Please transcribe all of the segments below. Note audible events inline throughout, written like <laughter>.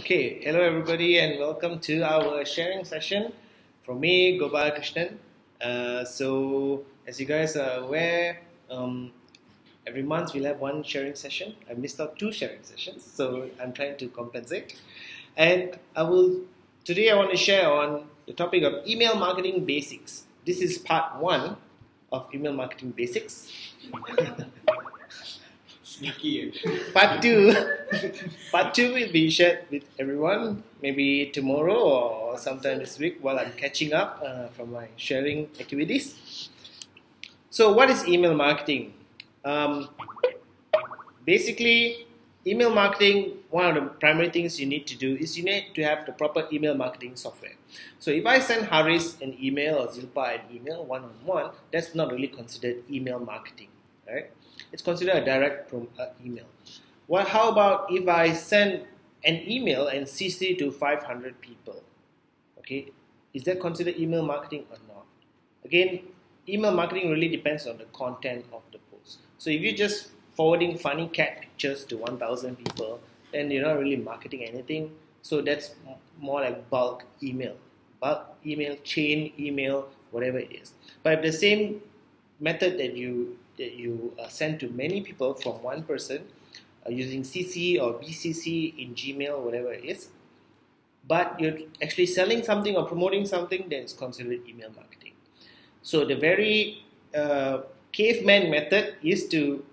Okay, hello everybody, and welcome to our sharing session from me, Gobala Krishnan. Uh, so, as you guys are aware, um, every month we'll have one sharing session. I missed out two sharing sessions, so I'm trying to compensate. And I will today I want to share on the topic of email marketing basics. This is part one of email marketing basics. <laughs> Sneaky. part two. Part two will be shared with everyone. Maybe tomorrow or sometime this week while i'm catching up uh, from my sharing activities. So what is email marketing? Um, basically email marketing one of the primary things you need to do is you need to have the proper email marketing software. So if i send haris an email or zilpa an email one-on-one that's not really considered email marketing right it's considered a direct uh, email. Well, how about if I send an email and CC to 500 people? Okay, is that considered email marketing or not? Again, email marketing really depends on the content of the post. So if you're just forwarding funny cat pictures to 1,000 people, then you're not really marketing anything. So that's more like bulk email, bulk email, chain email, whatever it is. But if the same method that you that you uh, send to many people from one person uh, using CC or BCC in Gmail, whatever it is, but you're actually selling something or promoting something, that is considered email marketing. So the very uh, caveman method is to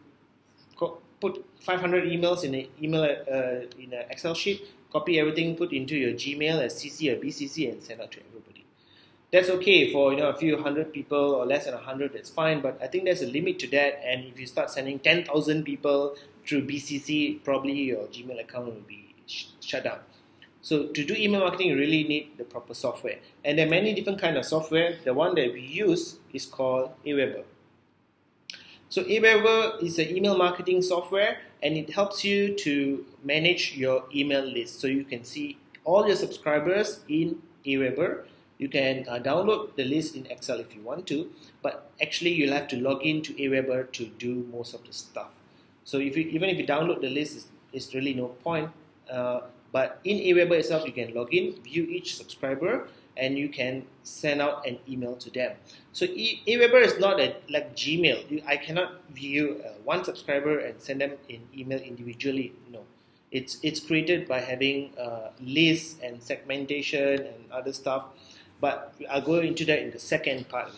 put 500 emails in an email uh, in an Excel sheet, copy everything, put into your Gmail as CC or BCC, and send out to everybody that's okay for you know a few hundred people or less than a hundred that's fine but i think there's a limit to that and if you start sending 10000 people through bcc probably your gmail account will be sh- shut down. So to do email marketing you really need the proper software. And there are many different kind of software. The one that we use is called aweber. So aweber is an email marketing software and it helps you to manage your email list. So you can see all your subscribers in aweber you can uh, download the list in Excel if you want to, but actually you'll have to log in to Aweber to do most of the stuff. So if you, even if you download the list, it's, it's really no point. Uh, but in Aweber itself, you can log in, view each subscriber, and you can send out an email to them. So Aweber is not a, like Gmail. You, I cannot view uh, one subscriber and send them an email individually. No, it's it's created by having uh, lists and segmentation and other stuff but I'll go into that in the second part.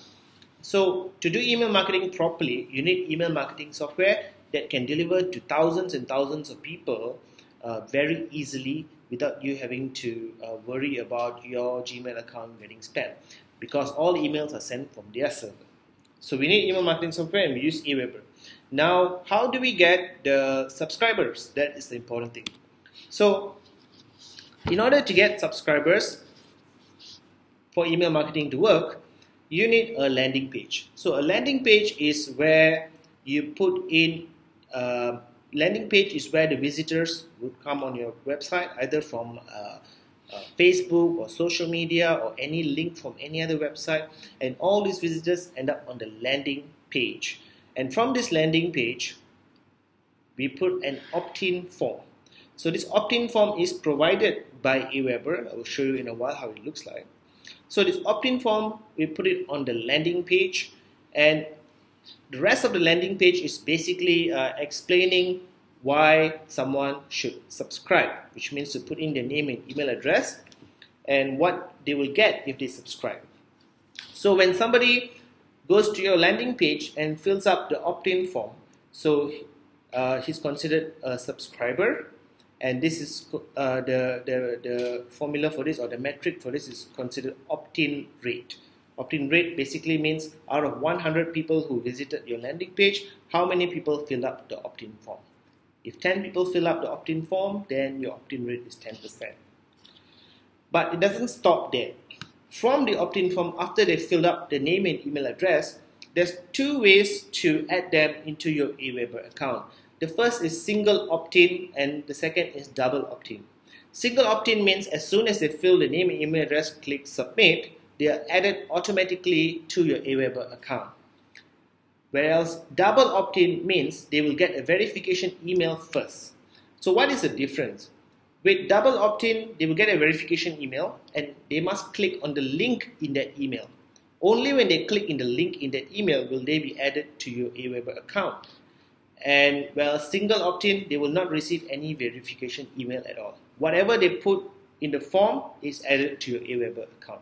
So, to do email marketing properly, you need email marketing software that can deliver to thousands and thousands of people uh, very easily without you having to uh, worry about your Gmail account getting spammed because all emails are sent from their server. So, we need email marketing software and we use Aweber. Now, how do we get the subscribers? That is the important thing. So, in order to get subscribers, for email marketing to work, you need a landing page. So a landing page is where you put in uh, landing page is where the visitors would come on your website either from uh, uh, Facebook or social media or any link from any other website and all these visitors end up on the landing page. And from this landing page we put an opt-in form. So this opt-in form is provided by Aweber. I will show you in a while how it looks like so this opt-in form, we put it on the landing page and the rest of the landing page is basically uh, explaining why someone should subscribe, which means to put in their name and email address and what they will get if they subscribe. So when somebody goes to your landing page and fills up the opt-in form, so uh, he's considered a subscriber and this is uh, the, the, the formula for this or the metric for this is considered opt-in rate. Opt-in rate basically means out of 100 people who visited your landing page, how many people fill up the opt-in form. If 10 people fill up the opt-in form, then your opt-in rate is 10%. But it doesn't stop there. From the opt-in form, after they filled up the name and email address, there's two ways to add them into your Aweber account. The first is single opt-in and the second is double opt-in. Single opt-in means as soon as they fill the name and email address, click submit, they are added automatically to your Aweber account. Whereas double opt-in means they will get a verification email first. So what is the difference? With double opt-in, they will get a verification email and they must click on the link in that email. Only when they click in the link in that email will they be added to your Aweber account. And well, single opt-in, they will not receive any verification email at all. Whatever they put in the form is added to your Aweber account.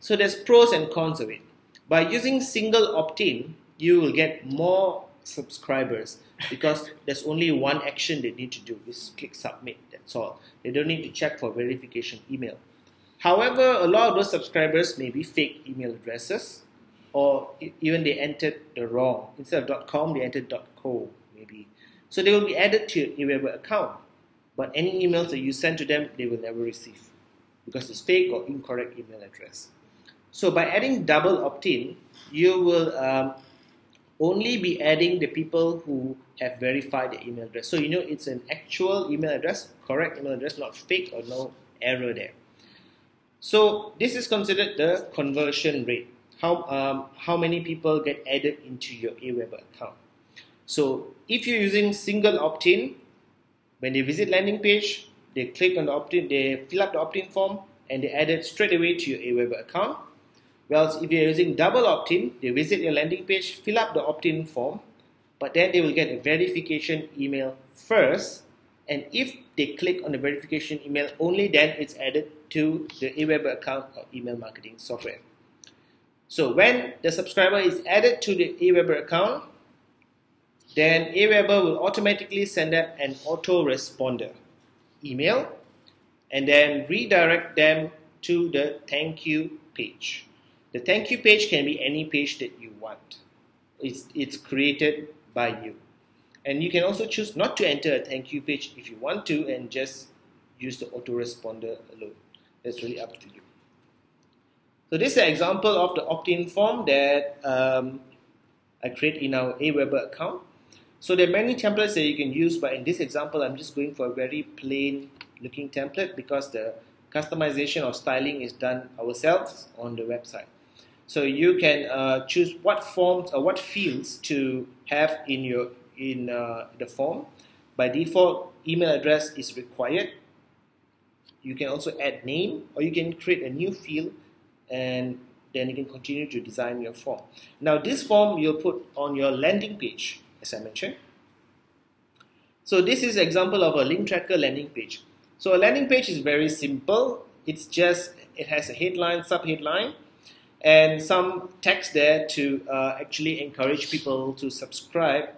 So there's pros and cons of it. By using single opt-in, you will get more subscribers because <laughs> there's only one action they need to do is click submit that's all they don't need to check for verification email however a lot of those subscribers may be fake email addresses or even they entered the wrong instead of .com they entered .co so they will be added to your Aweber account but any emails that you send to them they will never receive because it's fake or incorrect email address so by adding double opt-in you will um, only be adding the people who have verified the email address. So you know it's an actual email address, correct email address, not fake or no error there. So this is considered the conversion rate. How, um, how many people get added into your Aweber account. So if you're using single opt-in, when they visit landing page, they click on the opt-in, they fill up the opt-in form, and they add it straight away to your Aweber account. whereas if you're using double opt-in, they visit your landing page, fill up the opt-in form, but then they will get a verification email first. And if they click on the verification email, only then it's added to the Aweber account or email marketing software. So when the subscriber is added to the Aweber account, then Aweber will automatically send them an autoresponder email and then redirect them to the thank you page. The thank you page can be any page that you want. It's, it's created by you. And you can also choose not to enter a thank you page if you want to and just use the autoresponder alone. That's really up to you. So this is an example of the opt-in form that um, I create in our Aweber account. So there are many templates that you can use, but in this example, I'm just going for a very plain looking template because the customization or styling is done ourselves on the website. So you can uh, choose what forms or what fields to have in your in uh, the form. By default, email address is required. You can also add name or you can create a new field and then you can continue to design your form. Now this form you'll put on your landing page as I mentioned. So this is an example of a link tracker landing page. So a landing page is very simple. It's just, it has a headline, sub-headline, and some text there to uh, actually encourage people to subscribe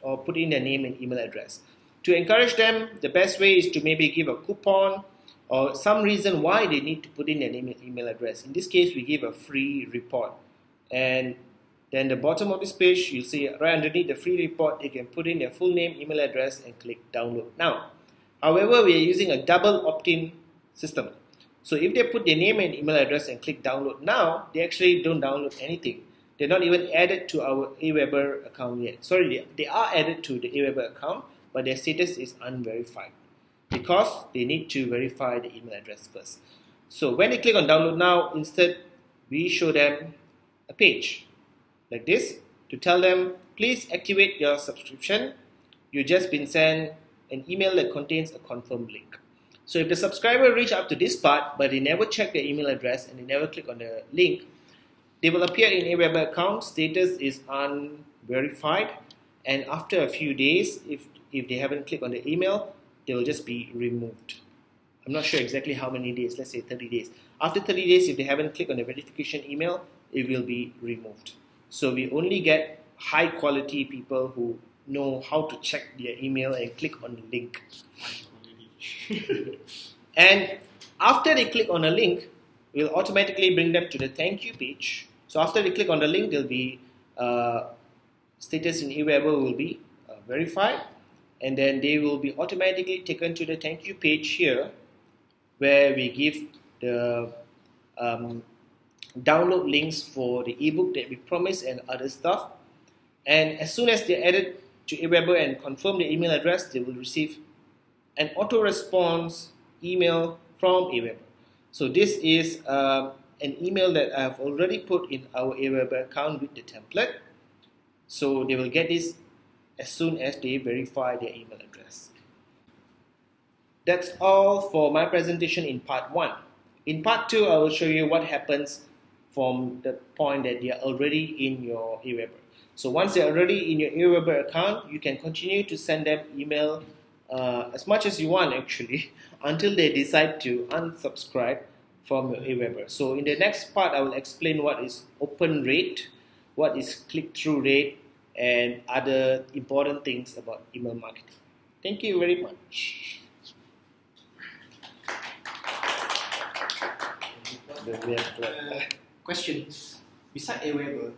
or put in their name and email address. To encourage them, the best way is to maybe give a coupon or some reason why they need to put in their name and email address. In this case, we give a free report. And then the bottom of this page, you see right underneath the free report, they can put in their full name, email address, and click download. Now, however, we are using a double opt-in system. So if they put their name and email address and click download now, they actually don't download anything. They're not even added to our Aweber account yet. Sorry, they are added to the Aweber account, but their status is unverified because they need to verify the email address first. So when they click on download now, instead we show them a page like this to tell them please activate your subscription. You've just been sent an email that contains a confirm link. So if the subscriber reach up to this part, but they never check their email address and they never click on the link, they will appear in Aweber account, status is unverified, and after a few days, if, if they haven't clicked on the email, they will just be removed. I'm not sure exactly how many days, let's say 30 days. After 30 days, if they haven't clicked on the verification email, it will be removed. So we only get high quality people who know how to check their email and click on the link. <laughs> and after they click on a link, we'll automatically bring them to the thank you page. So after they click on the link, there'll be uh, status in Aweber will be uh, verified, and then they will be automatically taken to the thank you page here, where we give the um, download links for the ebook that we promised and other stuff. And as soon as they're added to Aweber and confirm the email address, they will receive an auto response email from Aweber. So this is uh, an email that I've already put in our Aweber account with the template. So they will get this as soon as they verify their email address. That's all for my presentation in part one. In part two, I will show you what happens from the point that they are already in your Aweber. So once they're already in your Aweber account, you can continue to send them email uh, as much as you want actually <laughs> until they decide to unsubscribe from your Aweber. So in the next part, I will explain what is open rate, what is click-through rate, and other important things about email marketing. Thank you very much. Questions. Beside Aweber,